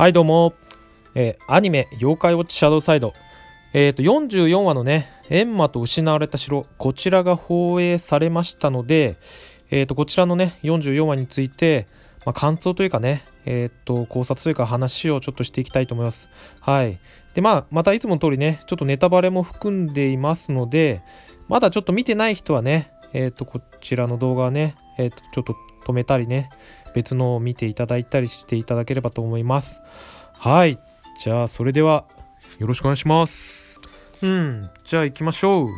はいどうも、えーアニメ「妖怪ウォッチシャドウサイド」えー、と44話のね「閻魔と失われた城」こちらが放映されましたので、えー、とこちらのね44話について、まあ、感想というかね、えー、と考察というか話をちょっとしていきたいと思います。はい。でまあまたいつもの通りねちょっとネタバレも含んでいますのでまだちょっと見てない人はねえっ、とこちらの動画はね、えー、とちょっと止めたりね別のを見ていただいたりしていただければと思います。はい。じゃあそれではよろしくお願いします。うん。じゃあ行きましょう。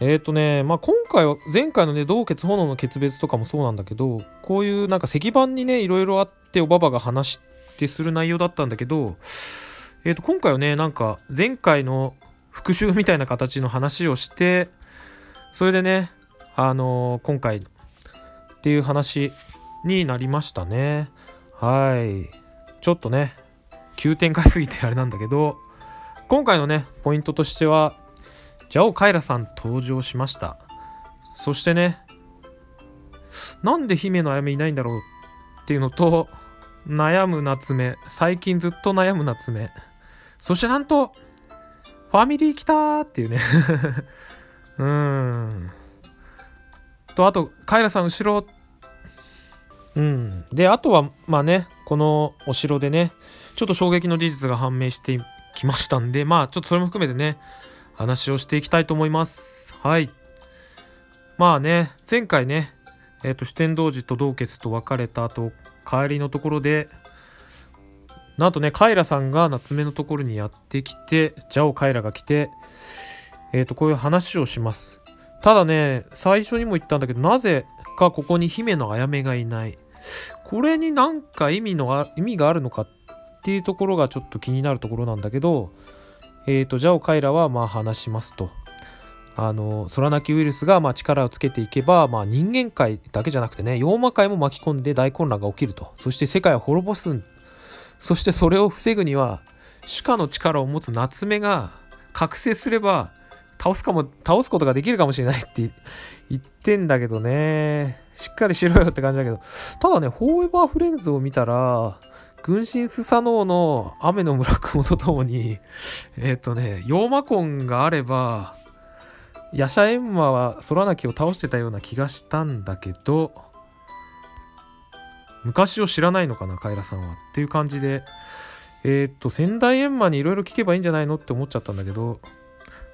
えっ、ー、とねまあ今回は前回のね同血炎の決別とかもそうなんだけどこういうなんか石板にねいろいろあっておばばが話してする内容だったんだけどえっ、ー、と今回はねなんか前回の復習みたいな形の話をしてそれでねあのー、今回っていう話になりましたね。はい。ちょっとね急展開すぎてあれなんだけど今回のねポイントとしてはジャオカイラさん登場しました。そしてねなんで姫のあやめいないんだろうっていうのと悩む夏目最近ずっと悩む夏目。そしてなんとファミリー来たーっていうね。うーん。とあとカイラさん後ろうん、であとはまあねこのお城でねちょっと衝撃の事実が判明してきましたんでまあちょっとそれも含めてね話をしていきたいと思います。はい。まあね前回ねえっ、ー、と四天王寺と同決と別れた後帰りのところでなんとねカイラさんが夏目のところにやってきてジャオカイラが来てえっ、ー、とこういう話をします。ただね最初にも言ったんだけどなぜかここに姫のあやめがいない。これになんか意味の意味があるのかっていうところがちょっと気になるところなんだけど、えっ、ー、と、じゃあカイラはまあ話しますと。あの、空泣きウイルスがまあ力をつけていけば、まあ人間界だけじゃなくてね、妖魔界も巻き込んで大混乱が起きると。そして世界を滅ぼす。そしてそれを防ぐには、主家の力を持つ夏目が覚醒すれば、倒すかも、倒すことができるかもしれないって言ってんだけどね。しっかりしろよって感じだけど。ただね、フォーエバーフレンズを見たら、軍神スサノオの雨の村雲とともに、えっ、ー、とね、妖魔魂があれば、ヤシャエンマは空泣きを倒してたような気がしたんだけど、昔を知らないのかな、カイラさんは。っていう感じで、えっ、ー、と、仙台閻魔にいろいろ聞けばいいんじゃないのって思っちゃったんだけど、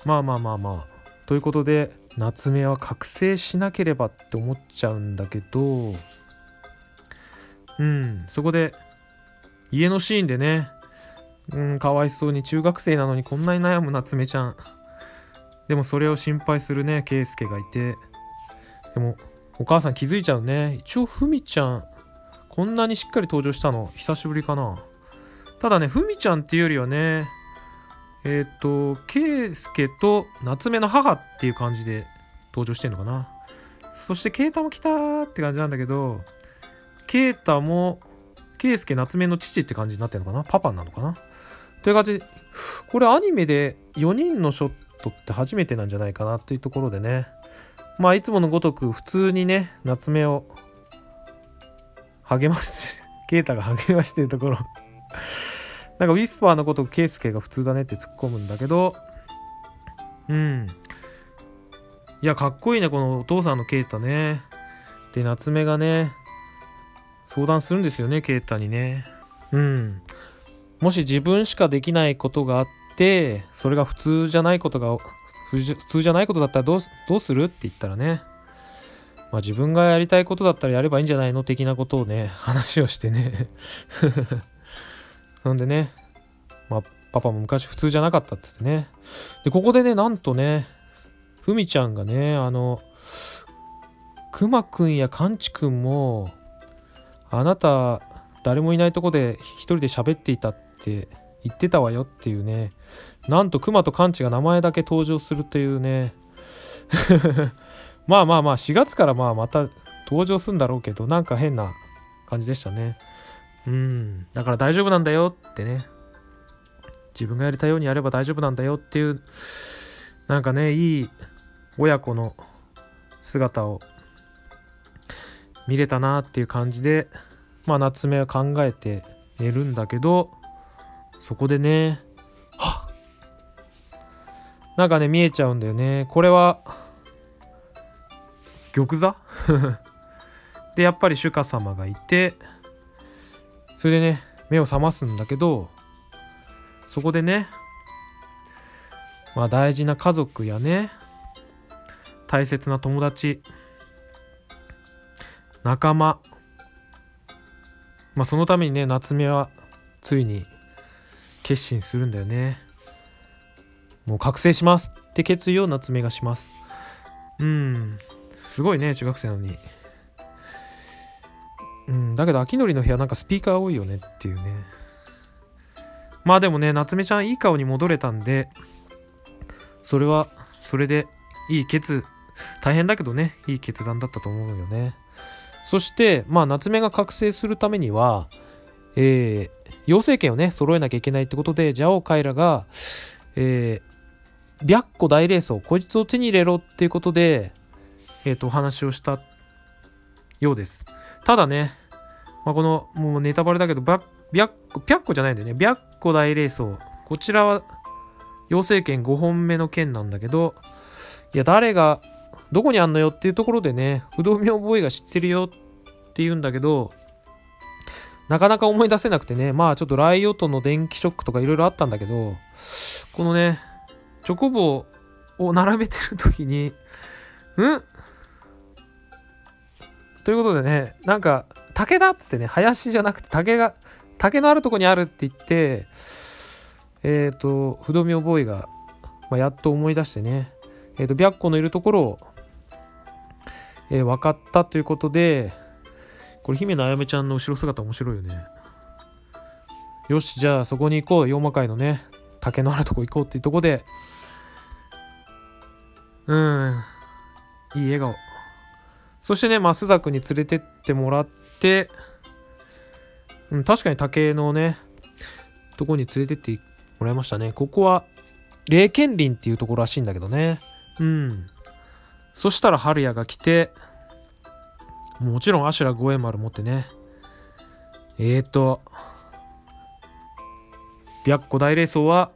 まあまあまあまあ。ということで、夏目は覚醒しなければって思っちゃうんだけど、うん、そこで、家のシーンでね、うん、かわいそうに中学生なのにこんなに悩む夏目ちゃん。でもそれを心配するね、圭介がいて。でも、お母さん気づいちゃうね。一応、ふみちゃん、こんなにしっかり登場したの、久しぶりかな。ただね、ふみちゃんっていうよりはね、えっ、ー、と、圭介と夏目の母っていう感じで登場してんのかな。そして、ケイタも来たーって感じなんだけど、ケイタも、圭介夏目の父って感じになってるのかなパパなのかなという感じこれアニメで4人のショットって初めてなんじゃないかなというところでね。まあ、いつものごとく普通にね、夏目を励まし、ケイタが励ましてるところなんかウィスパーのことをケイスケが普通だねって突っ込むんだけど、うん。いや、かっこいいね、このお父さんのケイタね。で、夏目がね、相談するんですよね、ケイタにね。うん。もし自分しかできないことがあって、それが普通じゃないことが、普通じゃないことだったらどうどうするって言ったらね、まあ自分がやりたいことだったらやればいいんじゃないの的なことをね、話をしてね なんでね、まあ、パパも昔普通じゃなかったって言ってね。で、ここでね、なんとね、ふみちゃんがね、あの、くまくんやかんちくんも、あなた、誰もいないとこで一人で喋っていたって言ってたわよっていうね。なんとくまとかんちが名前だけ登場するというね。まあまあまあ、4月からまあまた登場するんだろうけど、なんか変な感じでしたね。うん。だから大丈夫なんだよってね。自分がやりたいようにやれば大丈夫なんだよっていう、なんかね、いい親子の姿を見れたなっていう感じで、まあ、夏目は考えて寝るんだけどそこでねはなんかね見えちゃうんだよね。これは玉座？でやっぱり主家様がいてそれでね目を覚ますんだけどそこでねまあ大事な家族やね大切な友達仲間まあそのためにね夏目はついに決心するんだよね。もう覚醒しますって決意を夏目がします。うん。すごいね中学生なのに。うん。だけど秋のりの部屋なんかスピーカー多いよねっていうね。まあでもね夏目ちゃんいい顔に戻れたんでそれはそれでいい決大変だけどねいい決断だったと思うよね。そしてまあ夏目が覚醒するためにはえー、要請権をね揃えなきゃいけないってことでジャオカイラがえー、白虎大霊荘こいつを手に入れろっていうことでえっ、ー、とお話をしたようです。ただね、まあ、このもうネタバレだけど白虎じゃないんだよね。白虎大霊荘こちらは要請権5本目の剣なんだけどいや誰がどこにあんのよっていうところでね不動明ボーイが知ってるよって言うんだけどなかなか思い出せなくてねまあちょっとライオットの電気ショックとかいろいろあったんだけどこのねチョコボを並べてる時にうん？ということでねなんか竹だっつってね林じゃなくて竹が竹のあるとこにあるって言ってえっ、ー、と不動明ボーイが、まあ、やっと思い出してね。えっ、ー、と白虎のいるところを、えー、分かったということでこれ姫のあやめちゃんの後ろ姿面白いよね。よしじゃあそこに行こう。妖魔界のね竹のあるとこ行こうっていうとこでうんいい笑顔。そしてね増田に連れてってもらって、うん、確かに竹のねとこに連れてってもらいましたね。ここは霊剣林っていうところらしいんだけどね。うん。そしたら春也が来てもちろんアシュラ五円丸持ってね。えーと白虎大霊荘は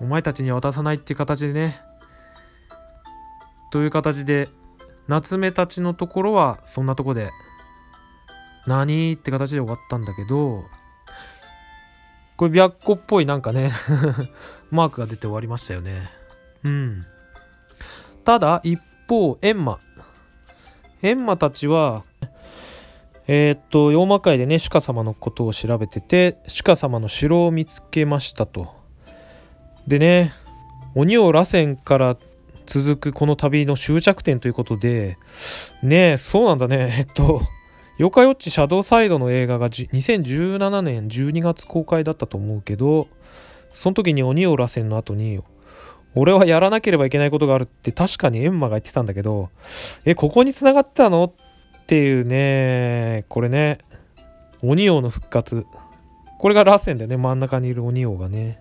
お前たちには渡さないっていう形でね。という形で夏目たちのところはそんなとこで何って形で終わったんだけどこれ白虎っぽいなんかね マークが出て終わりましたよね。うん。ただ一方エンマエンマたちはえー、っと妖魔界でねシカ様のことを調べててシカ様の城を見つけましたと。でね鬼を螺旋から続くこの旅の終着点ということでねえそうなんだね。えっと妖怪ウォッチシャドウサイドの映画が2017年12月公開だったと思うけどその時に鬼を螺旋の後に俺はやらなければいけないことがあるって確かにエンマが言ってたんだけどえここに繋がってたの？っていうね、これね、鬼王の復活。これが螺旋だよね、真ん中にいる鬼王がね。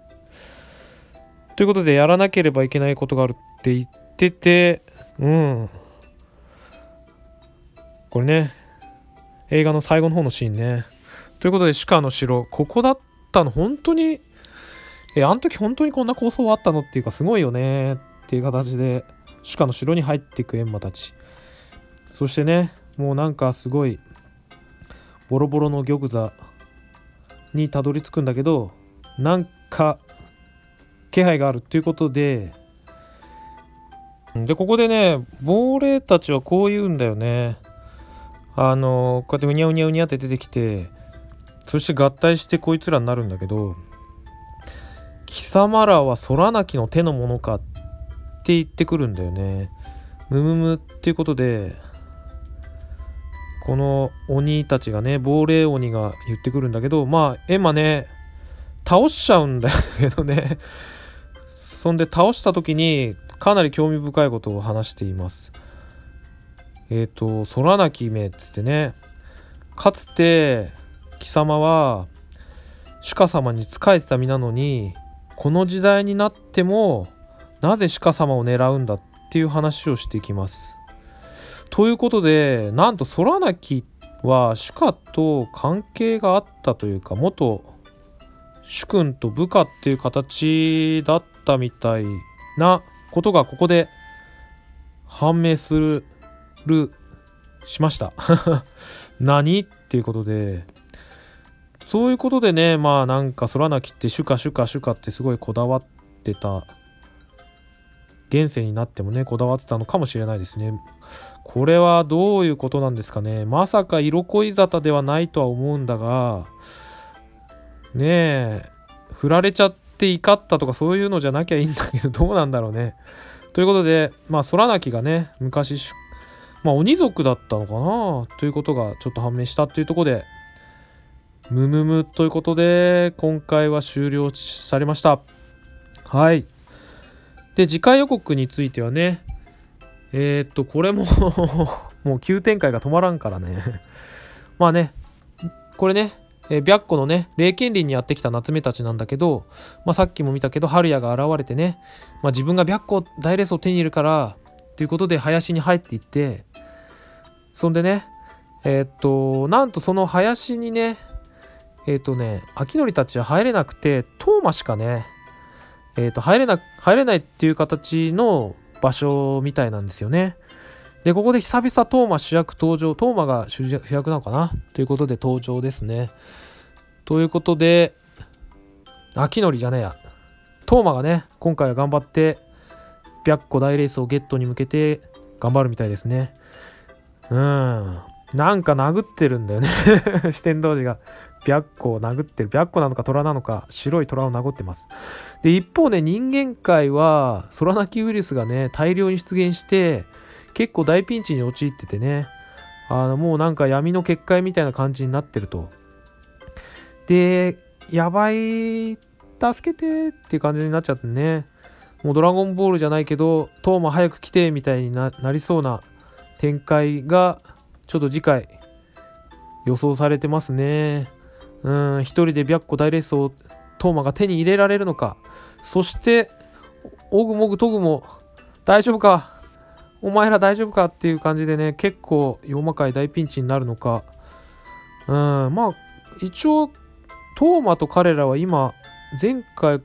ということで、やらなければいけないことがあるって言ってて、うん。これね、映画の最後の方のシーンね。ということで、鹿の城、ここだったの、本当に、え、あの時本当にこんな構想はあったのっていうか、すごいよね。っていう形で、鹿の城に入っていく閻魔たち。そしてね、もうなんかすごいボロボロの玉座にたどり着くんだけどなんか気配があるっていうことででここでね亡霊たちはこう言うんだよね。あのこうやってうにゃうにゃうにゃって出てきてそして合体してこいつらになるんだけど貴様らは空なきの手のものかって言ってくるんだよね。むむむっていうことでこの鬼たちがね亡霊鬼が言ってくるんだけどまあエマね倒しちゃうんだけどね。そんで倒した時にかなり興味深いことを話しています。えっ、ー、と空なき目っつってね。かつて貴様は主家様に仕えてた身なのにこの時代になってもなぜ主家様を狙うんだっていう話をしていきます。ということでなんと空なきは主家と関係があったというか元主君と部下っていう形だったみたいなことがここで判明するしました。何？っていうことで。そういうことでねまあなんか空泣きってシュカシュカシュカってすごいこだわってた現世になってもねこだわってたのかもしれないですね。これはどういうことなんですかね。まさか色恋沙汰ではないとは思うんだがねえ振られちゃって怒ったとかそういうのじゃなきゃいいんだけどどうなんだろうね。ということでまあ空泣きがね昔シュまあ鬼族だったのかな？ということがちょっと判明したっていうところでムムムということで今回は終了されました。はい。で次回予告についてはねえー、っとこれも もう急展開が止まらんからね。まあねこれねえー、白虎のね、霊剣林にやってきた夏目たちなんだけど、まあ、さっきも見たけど、春也が現れてね、まあ、自分が白虎大レースを手に入れるから、ということで林に入っていって、そんでね、えー、っと、なんとその林にね、えー、っとね、秋典たちは入れなくて、トーマしかね、えっと、入れな、入れないっていう形の場所みたいなんですよね。で、ここで久々トーマ主役登場。トーマが主役なのかな？ということで登場ですね。ということで、秋のりじゃねえや。トーマがね、今回は頑張って、白虎大レースをゲットに向けて頑張るみたいですね。うん。なんか殴ってるんだよね四天王寺が。白虎を殴ってる。白虎なのか虎なのか、白い虎を殴ってます。で、一方ね、人間界は、空泣きウイルスがね、大量に出現して、結構大ピンチに陥っててね、あの、もうなんか闇の結界みたいな感じになってると。で、やばい、助けてっていう感じになっちゃってね。もうドラゴンボールじゃないけど、トーマ早く来てみたいになりそうな展開が、ちょっと次回予想されてますね。うん、一人で白虎大レースをトーマが手に入れられるのか。そして、オグモグトグも大丈夫か？お前ら大丈夫かっていう感じでね、結構、妖魔界大ピンチになるのか。うん、まあ、一応、トーマと彼らは今、前回、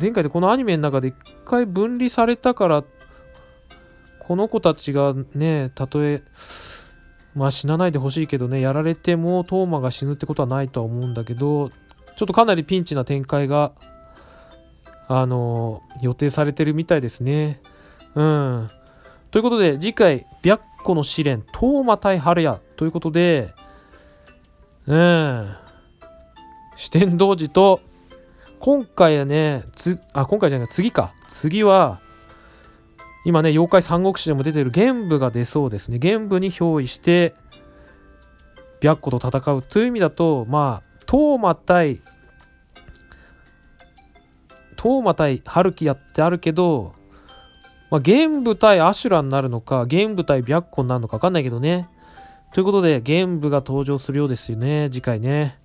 前回でこのアニメの中で一回分離されたから、この子たちがね、たとえ、まあ死なないでほしいけどね、やられてもトーマが死ぬってことはないとは思うんだけど、ちょっとかなりピンチな展開が、あの予定されてるみたいですね。うん。ということで、次回、白虎の試練、トーマ対春也ということで、うん。四天童寺と、今回はね、つ、あ、今回じゃない、次か。次は、今ね、妖怪三国志でも出てる玄武が出そうですね。玄武に憑依して、白虎と戦うという意味だと、まあ、トーマ対、トーマ対春樹やってあるけど、まあ、玄武対アシュラになるのか、玄武対白虎になるのか分かんないけどね。ということで、玄武が登場するようですよね、次回ね。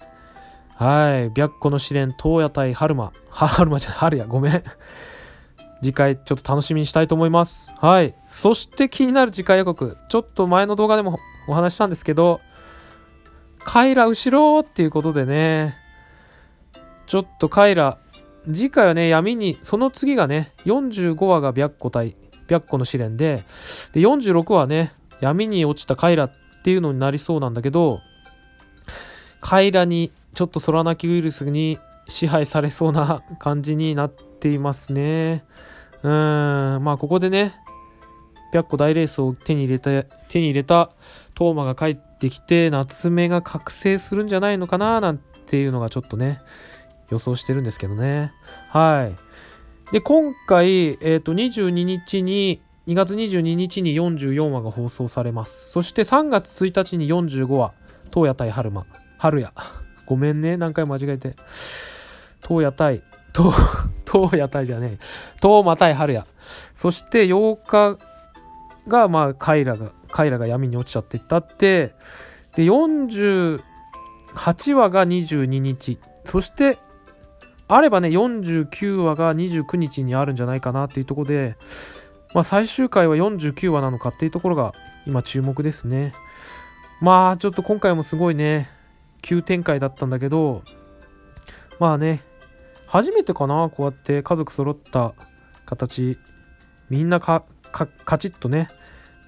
はい。白虎の試練、東野対春馬。は、春馬じゃない、春や、ごめん。次回ちょっと楽しみにしたいと思います。はい。そして気になる次回予告。ちょっと前の動画でもお話したんですけど、カイラ後ろっていうことでね、ちょっとカイラ、次回はね、闇に、その次がね、45話が白虎対、白虎の試練で、で、46話ね、闇に落ちたカイラっていうのになりそうなんだけど、カイラにちょっと空泣きウイルスに支配されそうな感じになっていますね。うん、まあここでね、白虎大レースを手に入れた、手に入れたトーマが帰ってきて、夏目が覚醒するんじゃないのかななんていうのがちょっとね、予想してるんですけどね。はい。で、今回、えっ、ー、と、22日に、2月22日に44話が放送されます。そして3月1日に45話、東野対春馬。春也。ごめんね、何回間違えて。東野対、東、東野対じゃねえ。東馬対春也。そして8日が、まあ、カイラが、カイラが闇に落ちちゃっていったって、で、48話が22日。そして、あればね、49話が29日にあるんじゃないかなっていうところで、まあ、最終回は49話なのかっていうところが今注目ですね。まあ、ちょっと今回もすごいね、急展開だったんだけど、まあね、初めてかなこうやって家族揃った形。みんなかカチッとね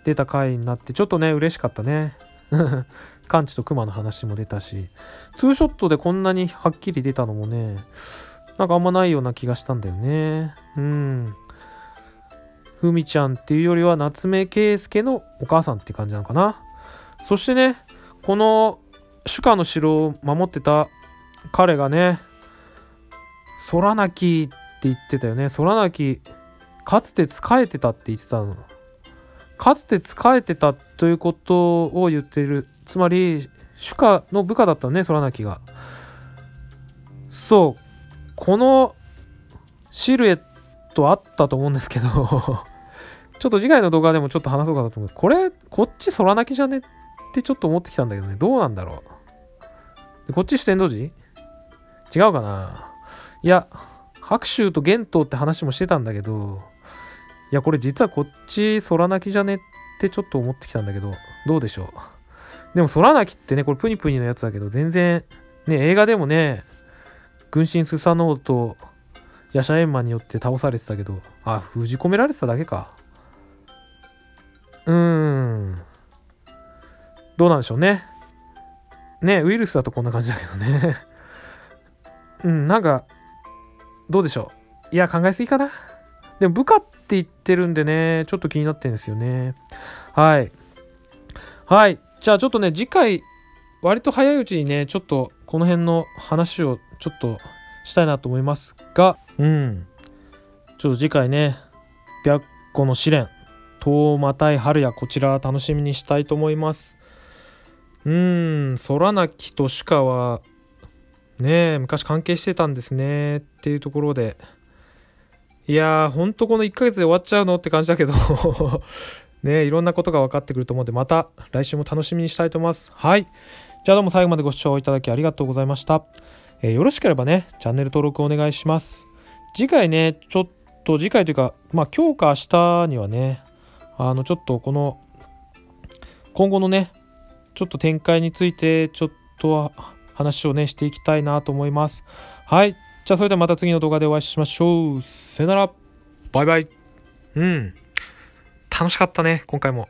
出た回になってちょっとね嬉しかったね。カンチとクマの話も出たしツーショットでこんなにはっきり出たのもねなんかあんまないような気がしたんだよね。うん。ふみちゃんっていうよりは夏目圭介のお母さんって感じなのかな。そしてねこの主家の城を守ってた彼がね空なきって言ってたよね。空なきかつて仕えてたって言ってたの。かつて仕えてたということを言ってる。つまり主家の部下だったのね空なきが。そう。このシルエットあったと思うんですけど。ちょっと次回の動画でもちょっと話そうかなと思う。これこっち空泣きじゃね？ってちょっと思ってきたんだけどね。どうなんだろう。こっち四天王寺違うかな？いや白州と玄東って話もしてたんだけどいやこれ実はこっち空泣きじゃねってちょっと思ってきたんだけどどうでしょう？でも空泣きってねこれプニプニのやつだけど全然ね映画でもね軍神スサノオとヤシャエンマによって倒されてたけどあ封じ込められてただけか。うーん。どうなんでしょうね。ねウイルスだとこんな感じだけどね。うんなんかどうでしょう。いや考えすぎかな。でも部下って言ってるんでねちょっと気になってるんですよね。はい。はい。じゃあちょっとね次回割と早いうちにねちょっとこの辺の話をちょっとしたいなと思いますが。うん。ちょっと次回ね白虎の試練遠またい春やこちら楽しみにしたいと思いますうん空なきと鹿はねえ昔関係してたんですねっていうところで。いやーほんとこの1ヶ月で終わっちゃうのって感じだけど ねいろんなことが分かってくると思うんでまた来週も楽しみにしたいと思います。はい。じゃあどうも最後までご視聴いただきありがとうございました、えー、よろしければねチャンネル登録お願いします。次回ねちょっと次回というかまあ今日か明日にはねあのちょっとこの今後のねちょっと展開についてちょっと話をねしていきたいなと思います。はい。じゃあそれではまた次の動画でお会いしましょう。さよなら。バイバイ。うん。楽しかったね今回も。